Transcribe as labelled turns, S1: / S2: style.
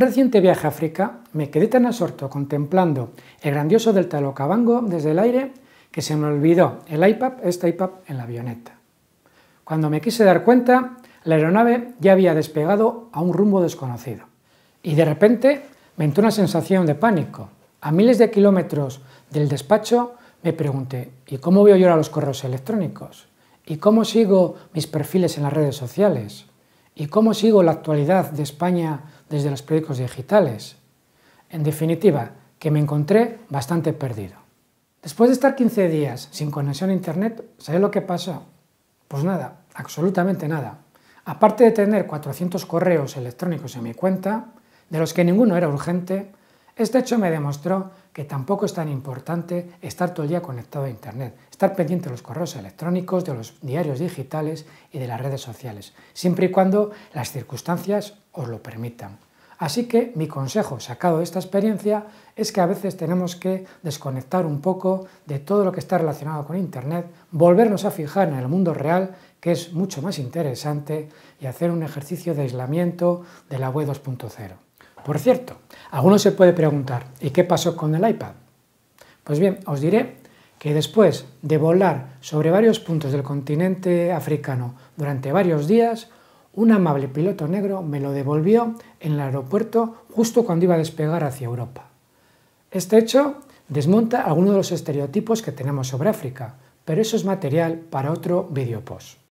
S1: reciente viaje a África me quedé tan absorto contemplando el grandioso delta del Okavango desde el aire que se me olvidó el iPad, este iPad en la avioneta. Cuando me quise dar cuenta, la aeronave ya había despegado a un rumbo desconocido. Y de repente me entró una sensación de pánico. A miles de kilómetros del despacho me pregunté, ¿y cómo veo yo ahora los correos electrónicos? ¿Y cómo sigo mis perfiles en las redes sociales? ¿Y cómo sigo la actualidad de España desde los periódicos digitales? En definitiva, que me encontré bastante perdido. Después de estar 15 días sin conexión a Internet, ¿sabes lo que pasó? Pues nada, absolutamente nada. Aparte de tener 400 correos electrónicos en mi cuenta, de los que ninguno era urgente, este hecho me demostró que tampoco es tan importante estar todo el día conectado a Internet, estar pendiente de los correos electrónicos, de los diarios digitales y de las redes sociales, siempre y cuando las circunstancias os lo permitan. Así que mi consejo sacado de esta experiencia es que a veces tenemos que desconectar un poco de todo lo que está relacionado con Internet, volvernos a fijar en el mundo real, que es mucho más interesante, y hacer un ejercicio de aislamiento de la web 2.0. Por cierto, alguno se puede preguntar, ¿y qué pasó con el iPad? Pues bien, os diré que después de volar sobre varios puntos del continente africano durante varios días, un amable piloto negro me lo devolvió en el aeropuerto justo cuando iba a despegar hacia Europa. Este hecho desmonta algunos de los estereotipos que tenemos sobre África, pero eso es material para otro videopost.